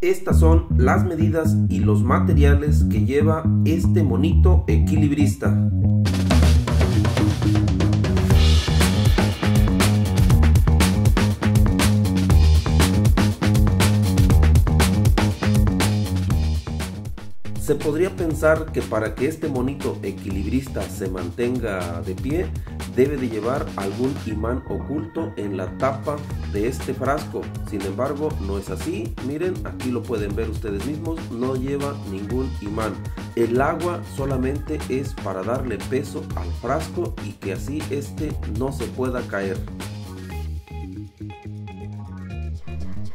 Estas son las medidas y los materiales que lleva este monito equilibrista. Se podría pensar que para que este monito equilibrista se mantenga de pie, debe de llevar algún imán oculto en la tapa de este frasco. Sin embargo, no es así. Miren, aquí lo pueden ver ustedes mismos, no lleva ningún imán. El agua solamente es para darle peso al frasco y que así este no se pueda caer.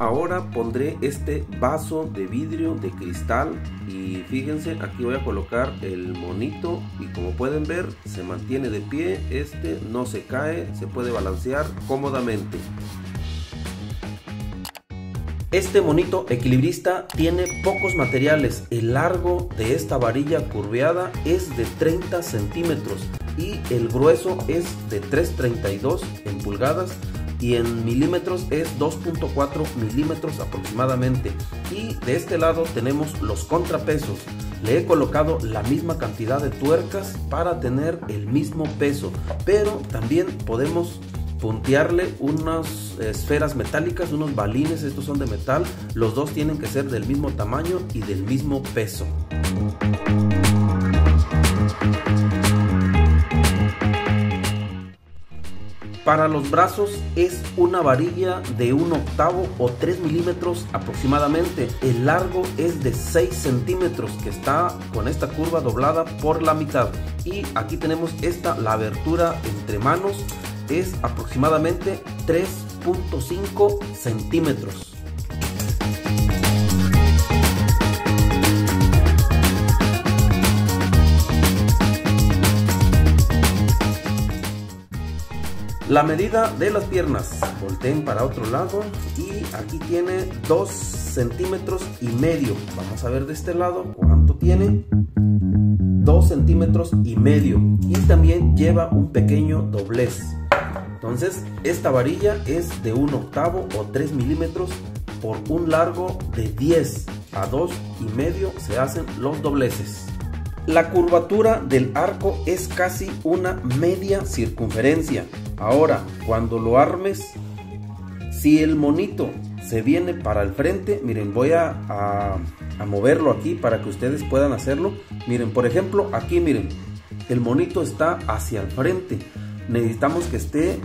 Ahora pondré este vaso de vidrio de cristal y fíjense aquí voy a colocar el monito y como pueden ver se mantiene de pie, este no se cae, se puede balancear cómodamente. Este monito equilibrista tiene pocos materiales, el largo de esta varilla curveada es de 30 centímetros y el grueso es de 3.32 en pulgadas y en milímetros es 2.4 milímetros aproximadamente y de este lado tenemos los contrapesos le he colocado la misma cantidad de tuercas para tener el mismo peso pero también podemos puntearle unas esferas metálicas, unos balines, estos son de metal, los dos tienen que ser del mismo tamaño y del mismo peso. Para los brazos es una varilla de un octavo o 3 milímetros aproximadamente. El largo es de 6 centímetros que está con esta curva doblada por la mitad. Y aquí tenemos esta, la abertura entre manos es aproximadamente 3.5 centímetros. La medida de las piernas, volteen para otro lado y aquí tiene 2 centímetros y medio. Vamos a ver de este lado cuánto tiene. 2 centímetros y medio y también lleva un pequeño doblez. Entonces esta varilla es de un octavo o 3 milímetros por un largo de 10 a 2 y medio se hacen los dobleces. La curvatura del arco es casi una media circunferencia. Ahora, cuando lo armes, si el monito se viene para el frente, miren, voy a, moverlo aquí para que ustedes puedan hacerlo. Miren, por ejemplo, aquí miren, el monito está hacia el frente. Necesitamos que esté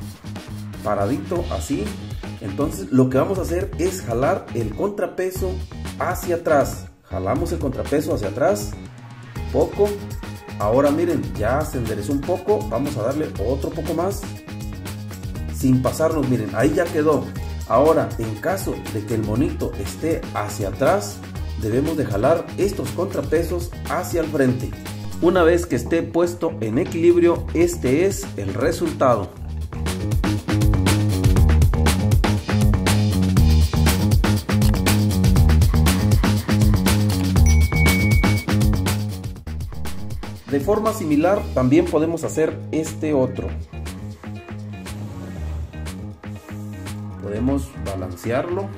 paradito así. Entonces lo que vamos a hacer es jalar el contrapeso hacia atrás. Jalamos el contrapeso hacia atrás. Poco. Ahora miren, ya se enderezó un poco. Vamos a darle otro poco más sin pasarnos, miren, ahí ya quedó. Ahora, en caso de que el monito esté hacia atrás, debemos de jalar estos contrapesos hacia el frente. Una vez que esté puesto en equilibrio, este es el resultado. De forma similar también podemos hacer este otro. Podemos balancearlo